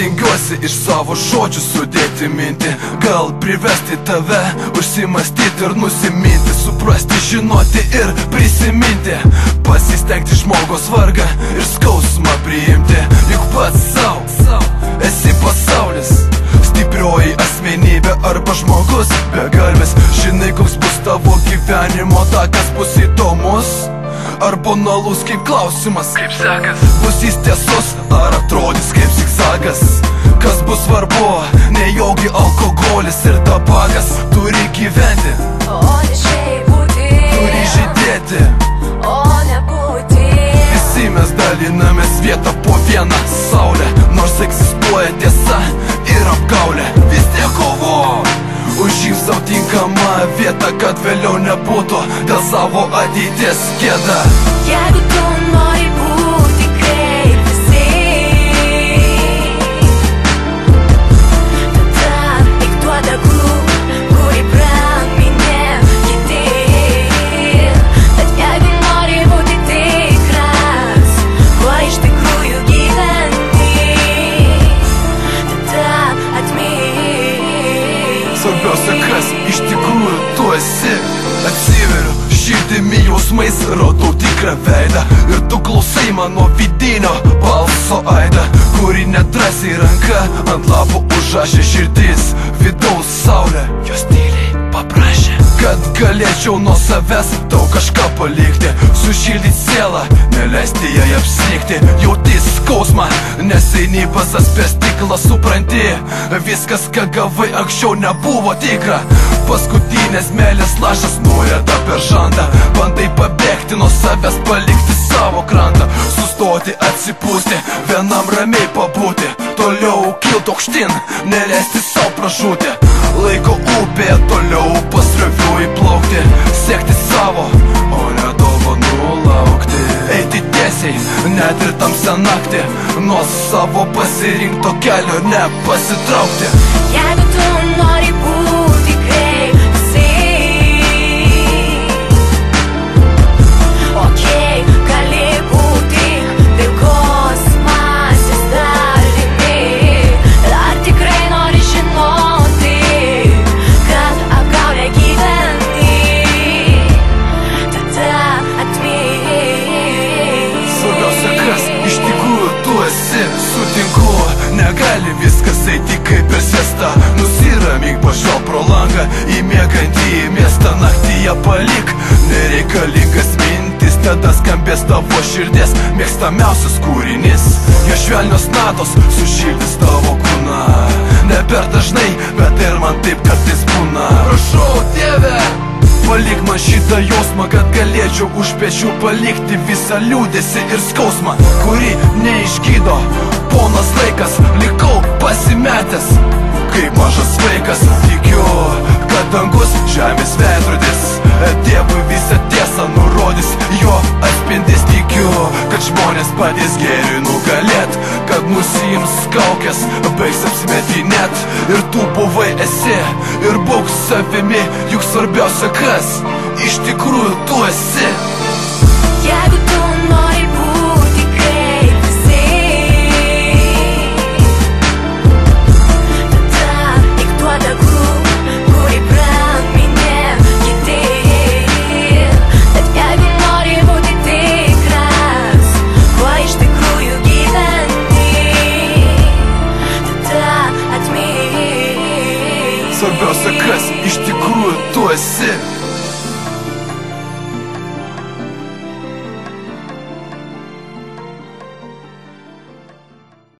stengiuosi iš savo žodžių sudėti mintį. Gal privesti tave, užsimastyti ir nusiminti Suprasti, žinoti ir prisiminti. Pasistengti žmogaus vargą ir skausmą priimti. Juk pats savo esi pasaulis. Stiprioji asmenybė arba žmogus be garbės. Žinai, koks bus tavo gyvenimo takas bus įdomus Ar banalus kaip klausimas. Kaip sekas? Bus jis tiesus ar atrodys kaip zigzagas Kas bus svarbu, nejaugi alkoholis ir tabakas. Turi gyventi, O ne šiaip būti. Turi žydėti. O ne būti. Visi mes dalinamės vietą po vieną saulę. Nors egzistuoja tiesa ir apgaulė. Vis tiek kovo. Užžyv savo tinkamą vietą, kad vėliau nebūtų. Dėl savo ateities gėda. Jeigu tu nori Svarbiausia, kas iš tikrųjų tu esi. Atsiveriu širdimi jausmais, rodau tikrą veidą. Ir tu klausai mano vidinio balso aidą Kurį nedrasiai ranka ant lapo užrašė širdis. Vidaus saulė, jos tyliai paprašė Kad galėčiau nuo savęs daug kažką palikti. Sušildyti sielą, neleisti jai apsnikti Jauti skausmą, neseini pasas per stiklą supranti? Viskas, ką gavai anksčiau nebuvo tikra. Paskutinės meilės lašas nuėda per žandą. Bandai pabėgti nuo savęs, palikti savo krantą. Sustoti, atsipūsti, vienam ramiai pabūti. Toliau kilt aukštin, neleisti savo pražūti. Laiko upėje toliau pasroviui plaukti. Siekti savo, o Tiesiai, net ir tamsią naktį Nuo savo pasirinkto kelio nepasitraukti negali viskas eiti kaip per siestą Nusiramyk pašau pro langą Į mėgantį miestą naktyje palik. Nereikalingas mintis Tada skambės tavo širdies Mėgstamiausias kūrinys. Jo švelnios natos sušildys tavo kūną. Ne per dažnai, bet ir man taip kartais būna. Prašau, Dieve Palik man šitą jausmą, kad galėčiau už pečių palikti visą liūdėsi ir skausmą, kurį neišgydo. Ponas laikas, likau pasimetęs, kaip mažas vaikas, tikiu, kad dangus žemės veidrodis, Dievui visą tiesą nurodys, jo atspindės tikiu, kad žmonės padės gėriui nugalėt, kad nusijims kaukės, baigs apsimetinėt, ir tu buvai esi, ir būk savimi, juk svarbiausia kas, iš tikrųjų tu esi. você.